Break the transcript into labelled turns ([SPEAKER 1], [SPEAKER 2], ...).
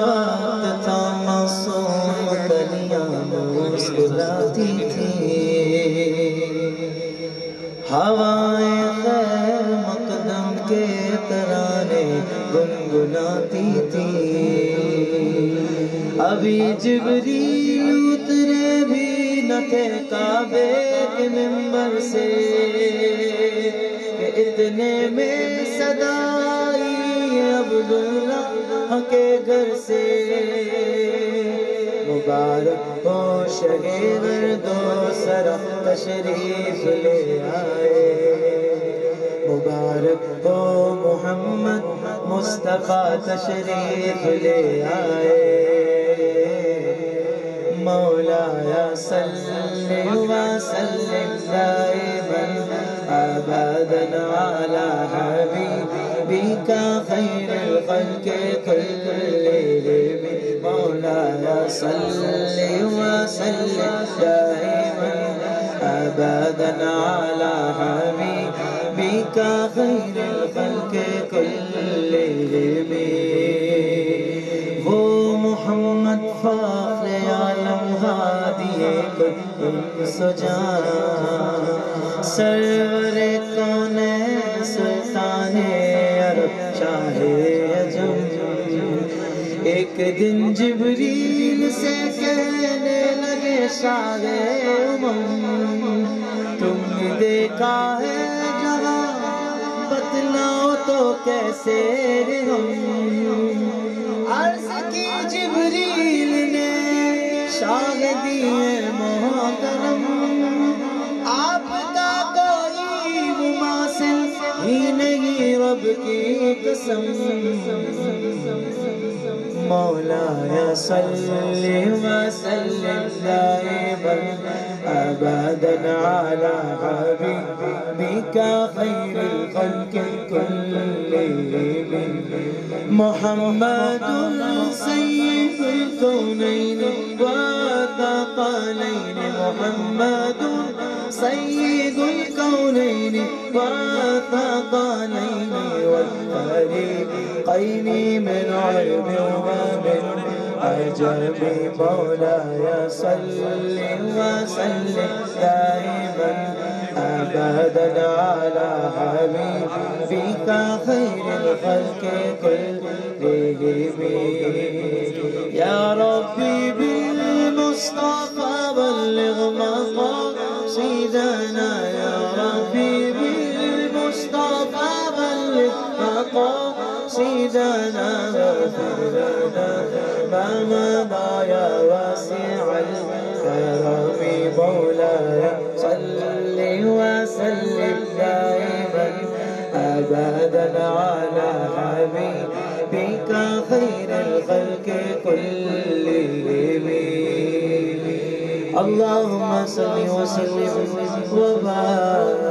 [SPEAKER 1] وقت تھا معصوم کلیاں مسکراتی تھی۔ ہوائیں خیر مقدم کے ترانے گنگناتی تھی۔ ابھی جبریل اترے بھی نہ تھے کعبے کے ممبر سے کہ اتنے میں صدائی عبداللہ کے گھر سے۔ مبارک ہو شہ گرد و سر تشریف لے آئے۔ مبارک ہو محمد مصطفیٰ تشریف لے آئے۔ مولایا صلی وسلم دائما آبادن علی حبیبی بك خير الخلق كلهم. مولاي صل وسلم دائما أبدا على حبيبك خير الخلق كلهم. هو محمد فاخر عالم هادي كل سجا سرور كون سلطان چاہے عجم ایک دن جبریل سے کہنے لگے سارے امم، تم نے دیکھا ہے جہاں بتلاؤ تو کیسے ہم عرض کی جبریل نے شاہ دیے محترم ही नहीं रब की कसम मौलाया सल्ले वसल्लिम أبدا على حبيبك خير الخلق كلهم. محمد سيد الكونين والثقلين. محمد سيد الكونين والثقلين والفريقين من علم ومن عجب مولاي صل وسلم دائما أبدا على حبيبك خير الخلق كلهم. يا ربي بالمصطفى بلغ مقاصدنا لنا ما مضى يا واسع الكرم مولاي صل وسلم دائما ابدا على حبيبك خير الخلق كلهم. اللهم صل وسلم وبارك